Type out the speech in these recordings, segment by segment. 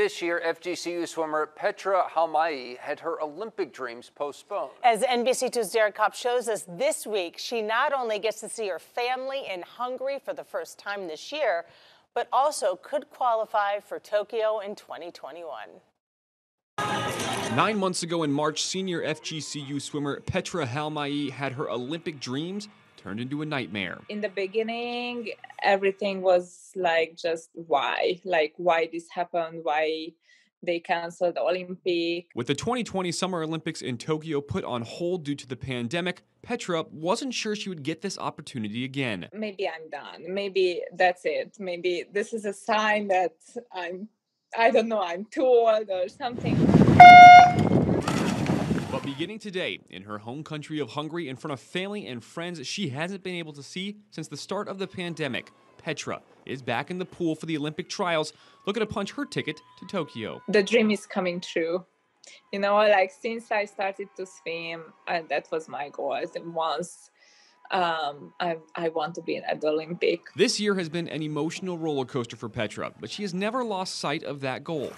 This year, FGCU swimmer Petra Halmai had her Olympic dreams postponed. As NBC2's Derek Kopp shows us this week, she not only gets to see her family in Hungary for the first time this year, but also could qualify for Tokyo in 2021. Nine months ago in March, senior FGCU swimmer Petra Halmai had her Olympic dreams turned into a nightmare. In the beginning, everything was like just why? Like why this happened? Why they canceled the Olympic. With the 2020 Summer Olympics in Tokyo put on hold due to the pandemic, Petra wasn't sure she would get this opportunity again. Maybe I'm done. Maybe that's it. Maybe this is a sign that I'm I don't know, I'm too old or something. But beginning today, in her home country of Hungary, in front of family and friends she hasn't been able to see since the start of the pandemic, Petra is back in the pool for the Olympic trials, looking to punch her ticket to Tokyo. The dream is coming true. You know, like since I started to swim, and that was my goal. Once um, I, I want to be at the Olympic. This year has been an emotional roller coaster for Petra, but she has never lost sight of that goal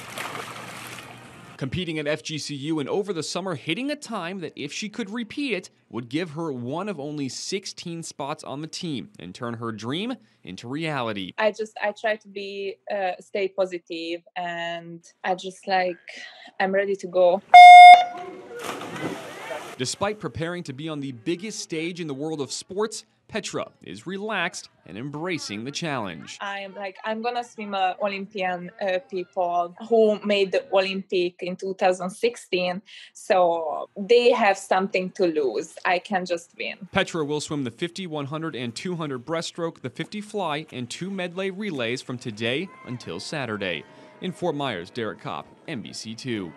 competing at FGCU and over the summer hitting a time that if she could repeat it would give her one of only 16 spots on the team and turn her dream into reality. I just I try to be uh, stay positive and I just like I'm ready to go. Despite preparing to be on the biggest stage in the world of sports, Petra is relaxed and embracing the challenge. I'm like, I'm gonna swim uh, Olympian uh, people who made the Olympic in 2016. So they have something to lose. I can just win. Petra will swim the 50, 100, and 200 breaststroke, the 50 fly, and two medley relays from today until Saturday. In Fort Myers, Derek Kopp, NBC2.